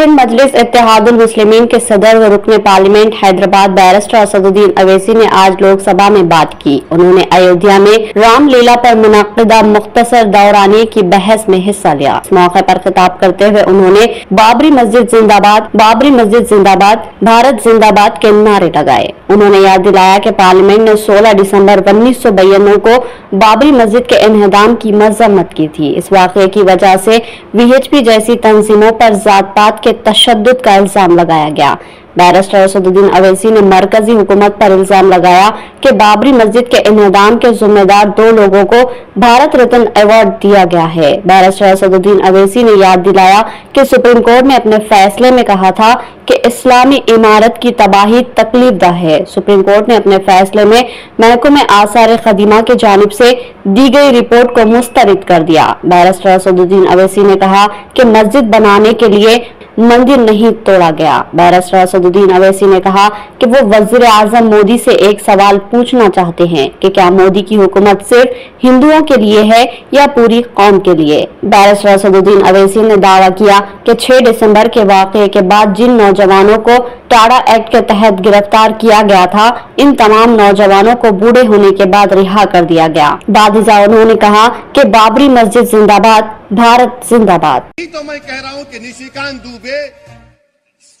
हिंद मजलिस इत्तेहादुल मुस्लिमीन के सदर व रुकन पार्लियामेंट हैदराबाद बैरिस्टर असदुद्दीन अवैसी ने आज लोकसभा में बात की। उन्होंने अयोध्या में रामलीला पर मुनदा मुख्तसर दौरानी की बहस में हिस्सा लिया। इस मौके पर खिताब करते हुए उन्होंने बाबरी मस्जिद जिंदाबाद, बाबरी मस्जिद जिंदाबाद, भारत जिंदाबाद के नारे लगाए। उन्होंने याद दिलाया की पार्लियामेंट ने सोलह दिसंबर उन्नीस को बाबरी मस्जिद के इन्हदाम की मजम्मत की थी। इस वाक़े की वजह से वीएचपी जैसी तंजीमों आरोप जात पात के तशद का इल्ज़ाम लगाया गया। बैरिस्टर असदुद्दीन अवैसी ने मरकजी हुकूमत पर इल्ज़ाम लगाया कि बाबरी मस्जिद के इन्हदाम के जिम्मेदार दो लोगों को भारत रत्न अवार्ड दिया गया है। बैरिस्टर असदुद्दीन अवैसी ने याद दिलाया कि सुप्रीम कोर्ट ने अपने फैसले में कहा था कि इस्लामी इमारत की तबाही तकलीफ़ दह है। सुप्रीम कोर्ट ने अपने फैसले में महकमे आसार खदीमा की जानब से दी गई रिपोर्ट को मुस्तरद कर दिया। बैरिस्टर असदुद्दीन अवैसी ने कहा कि मस्जिद बनाने के लिए मंदिर नहीं तोड़ा गया। बैरिस्टर असदुद्दीन अवैसी ने कहा कि वो वज़ीर आज़म मोदी से एक सवाल पूछना चाहते हैं कि क्या मोदी की हुकूमत सिर्फ़ हिंदुओं के लिए है या पूरी कौम के लिए? बैरिस्टर असदुद्दीन अवैसी ने दावा किया कि 6 दिसंबर के वाक़े के बाद जिन नौजवानों को टाडा एक्ट के तहत गिरफ़्तार किया गया था, इन तमाम नौजवानों को बूढ़े होने के बाद रिहा कर दिया गया। बाद उन्होंने कहा कि बाबरी मस्जिद जिंदाबाद भारत जिंदाबाद। तो मैं कह रहा हूँ कि निशिकांत दुबे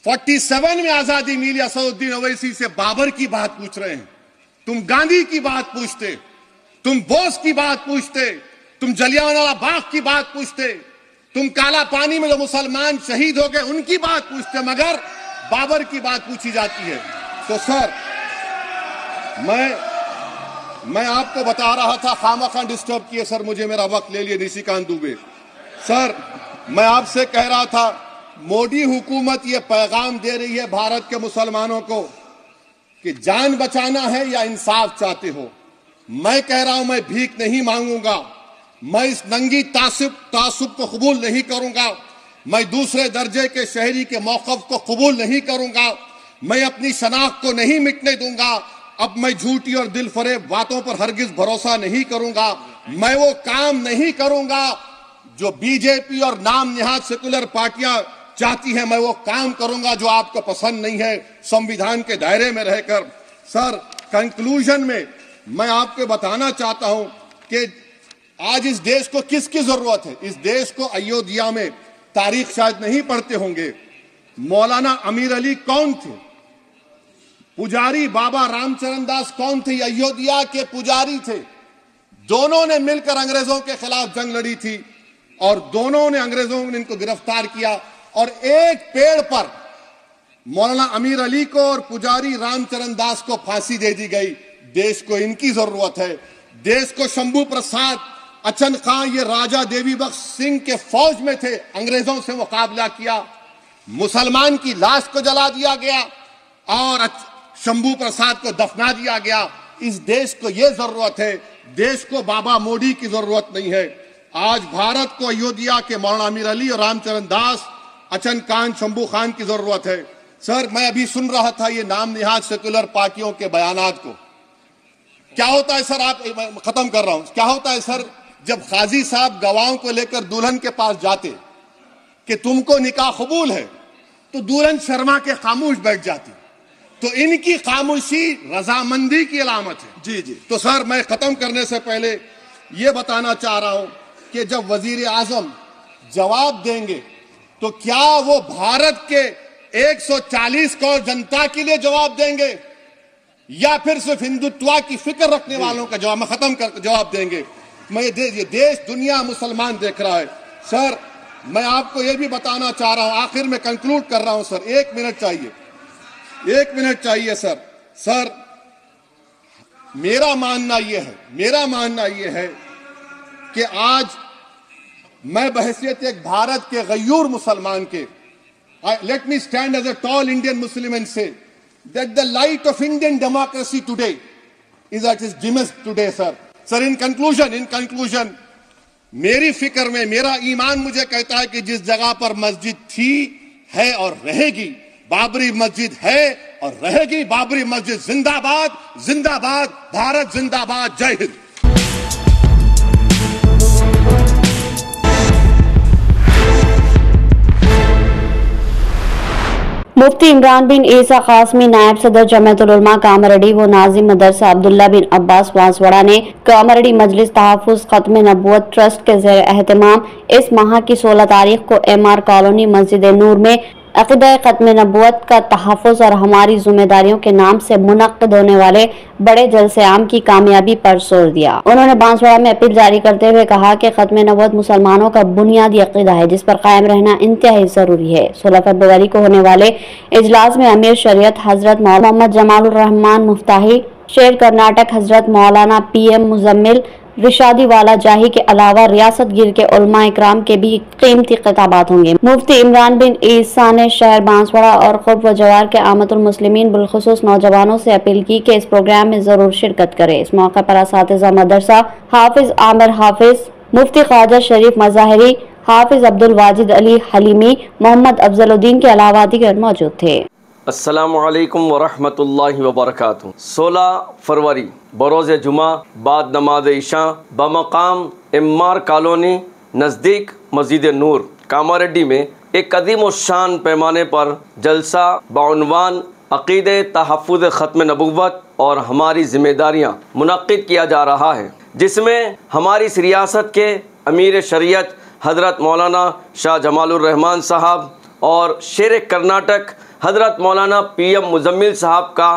47 में आज़ादी मिली, असदुद्दीन अवैसी से बाबर की बात पूछ रहे हैं। तुम गांधी की बात पूछते, तुम बोस की बात पूछते, तुम जलियावाला बाग की बात पूछते, तुम काला पानी में जो मुसलमान शहीद हो गए, उनकी बात पूछते, मगर बाबर की बात पूछी जाती है। तो सर, मैं मैं आपको बता रहा था खामा खान डिस्टर्ब किए, सर, मुझे मेरा वक्त ले लिए निशिकांत दुबे। सर, मैं आपसे कह रहा था, मोदी हुकूमत ये पैगाम दे रही है भारत के मुसलमानों को कि जान बचाना है या इंसाफ चाहते हो। मैं कह रहा हूँ, मैं भीख नहीं मांगूँगा। मैं इस नंगी तासुब तासुब को कबूल नहीं करूँगा। मैं दूसरे दर्जे के शहरी के मौकफ को कबूल नहीं करूँगा। मैं अपनी शनाख्त को नहीं मिटने दूँगा। अब मैं झूठी और दिल फरेब बातों पर हरगिज भरोसा नहीं करूँगा। मैं वो काम नहीं करूँगा। जो बीजेपी और नाम निहाद सेकुलर पार्टियाँ चाहती हैं, मैं वो काम करूँगा जो आपको पसंद नहीं है, संविधान के दायरे में रहकर। सर कंक्लूजन में मैं आपको बताना चाहता हूँ कि आज इस देश को किसकी ज़रूरत है? इस देश को अयोध्या में तारीख शायद नहीं पढ़ते होंगे। मौलाना अमीर अली कौन थे? पुजारी बाबा रामचरण दास कौन थे? अयोध्या के पुजारी थे। दोनों ने मिलकर अंग्रेज़ों के खिलाफ जंग लड़ी थी। और दोनों ने अंग्रेज़ों ने इनको गिरफ़्तार किया और एक पेड़ पर मौलाना अमीर अली को और पुजारी रामचरण दास को फांसी दे दी गई। देश को इनकी ज़रूरत है। देश को शंभू प्रसाद, अचन खान ये राजा देवी बख्श सिंह के फौज में थे। अंग्रेज़ों से मुकाबला किया। मुसलमान की लाश को जला दिया गया और शंभू प्रसाद को दफना दिया गया। इस देश को यह ज़रूरत है। देश को बाबा मोदी की ज़रूरत नहीं है। आज भारत को अयोध्या के मौलाना अमीर अली और रामचरण दास अचन खान शंभू खान की ज़रूरत है। सर मैं अभी सुन रहा था ये नाम निहाज सेकुलर पार्टियों के बयानात को। क्या होता है सर आप खत्म कर रहा हूँ। क्या होता है सर जब खाजी साहब गवाहों को लेकर दुल्हन के पास जाते कि तुमको निकाह कबूल है तो दुल्हन शर्मा के खामोश बैठ जाती। तो इनकी खामोशी रजामंदी की अलामत है। जी जी। तो सर मैं खत्म करने से पहले यह बताना चाह रहा हूँ कि जब वज़ीर आज़म जवाब देंगे तो क्या वो भारत के 140 करोड़ जनता के लिए जवाब देंगे? या फिर सिर्फ़ हिंदुत्व की फ़िक्र रखने वालों का जवाब खत्म कर जवाब देंगे? मैं ये, दे, ये देश दुनिया मुसलमान देख रहा है। सर मैं आपको ये भी बताना चाह रहा हूँ आखिर में कंक्लूड कर रहा हूँ सर। एक मिनट चाहिए। एक मिनट चाहिए सर। सर मेरा मानना यह है मेरा मानना यह है कि आज मैं बहसियत एक भारत के गयूर मुसलमान के let me stand as a tall Indian Muslim and say that the light of Indian democracy today is at its dimmest today, sir. Sir, in conclusion in conclusion, मेरी फ़िक्र में मेरा ईमान मुझे कहता है कि जिस जगह पर मस्जिद थी है और रहेगी बाबरी मस्जिद है और रहेगी बाबरी मस्जिद जिंदाबाद जिंदाबाद भारत जिंदाबाद जय हिंद मुफ्ती इमरान बिन ईसा कासमी, नायब सदर जमतुलमा कामरडी व नाजिम मदरसा अब्दुल्ला बिन अब्बास वांसवाड़ा ने कामरडी मजलिस तहफ़ खत्म नबूत ट्रस्ट के जेर अहतमाम इस माह की सोलह तारीख को एम आर कॉलोनी मस्जिद नूर में अकद ख़त्म नबूत का तहफ़ और हमारी जिम्मेदारियों के नाम से मुनद होने वाले बड़े जलसे आम की कामयाबी पर ज़ोर दिया। उन्होंने बांसवाड़ा में अपील जारी करते हुए कहा कि ख़त्म नबूत मुसलमानों का बुनियादी अकीदा है, जिस पर कायम रहना इंतहाई ज़रूरी है। सोलह फरवरी को होने वाले इजलास में अमीर शरीयत हज़रत मोहम्मद जमाल रहमान मुफ्ताही, शेर कर्नाटक हज़रत मौलाना पी एम मुजम्मिल रिशादी वाला जाही के अलावा रियासत गिर के उलमा इकराम के भी कीमती खिताबात होंगे। मुफ्ती इमरान बिन ईसा ने शहर बांसवाड़ा और खुब व जवार के आमतुलमसलिमिन बिलखसूस नौजवानों से अपील की कि इस प्रोग्राम में ज़रूर शिरकत करे। इस मौके पर इस मदरसा हाफिज आमिर हाफिज, मुफ्ती ख्वाजा शरीफ मजाहरी, हाफिज अब्दुल वाजिद अली हलीमी, मोहम्मद अफजलुद्दीन के अलावा दीगर मौजूद थे। असलकम वरहमल वबरक सोलह फरवरी बरोज़ जुमा बाद नमाज़ ईशा बमकाम इमार कॉलोनी नज़दीक मस्जिद नूर कामारेड्डी में एक कदीम शान पैमाने पर जलसा बानवान अकीद तहफ़ ख़त्म नबूत और हमारी ज़िम्मेदारियाँ मुनद किया जा रहा है, जिसमें हमारी इस रियासत के अमीर शरीयत हज़रत मौलाना शाह जमालुररहमान साहब और शेर कर्नाटक हज़रत मौलाना पी एम मुजम्मिल साहब का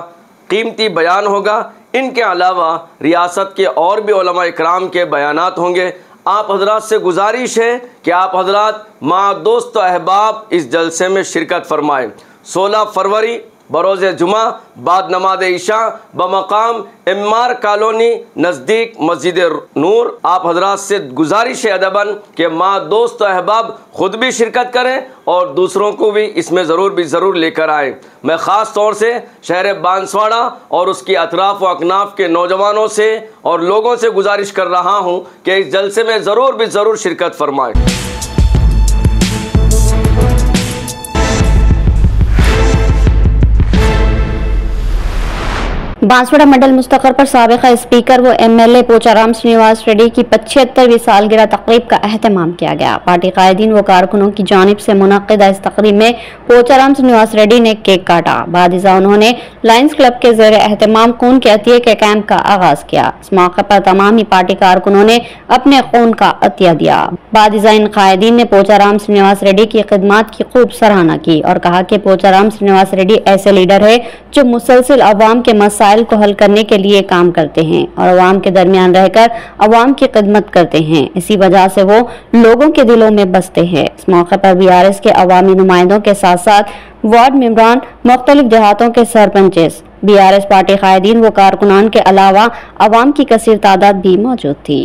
कीमती बयान होगा। इनके अलावा रियासत के और भी इकराम के बयान होंगे। आप हजरात से गुजारिश है कि आप हजरात माँ दोस्त अहबाब इस जलसे में शिरकत फरमाएँ। सोलह फरवरी बरोज़ जुमा बाद नमाज़ ईशा ब बमकाम इमार कॉलोनी, नज़दीक मस्जिद नूर। आप हजरात से गुजारिश है अदबन कि माँ, दोस्त अहबाब ख़ुद भी शिरकत करें और दूसरों को भी इसमें ज़रूर भी ज़रूर लेकर आए। मैं ख़ास तौर से शहर बांसवाड़ा और उसकी अतराफ़ व अकनाफ के नौजवानों से और लोगों से गुजारिश कर रहा हूँ कि इस जलसे में ज़रूर भी ज़रूर शिरकत फरमाएँ। बांसवाड़ा मंडल मुस्तकर पर सबका स्पीकर व M L A Pocharam Srinivas Reddy की पचहत्तरवीं सालगिरह तकरीब का अहतमाम किया गया। पार्टी कायदीन व कारकुनों की जानब से मुनदा इस तकरीब में पोचाराम श्रीनिवास रेड्डी ने केक काटा। बाद उन्होंने लाइन्स क्लब के जेर अहतमाम खून के अतिये के कैंप का आगाज़ किया। इस मौके पर तमाम ही पार्टी कारकुनों ने अपने खून का अतिया दिया। बाद इन कायदीन ने पोचाराम श्रीनिवास रेड्डी की खदमात की खूब सराहना की और कहा कि पोचाराम श्रीनिवास रेड्डी ऐसे लीडर है जो मुसलसिल अवाम के मसाइल मसाइल को हल करने के लिए काम करते हैं और अवाम के दरमियान रहकर अवाम की खदमत करते हैं। इसी वजह से वो लोगों के दिलों में बसते हैं। इस मौके पर बी आर एस के अवामी नुमाइंदों के साथ साथ वार्ड मेम्बरान मुख्तलिफ़ देहातों के sarpanches B R S party कायदीन व कारकुनान के अलावा अवाम की कसर तादाद भी मौजूद थी।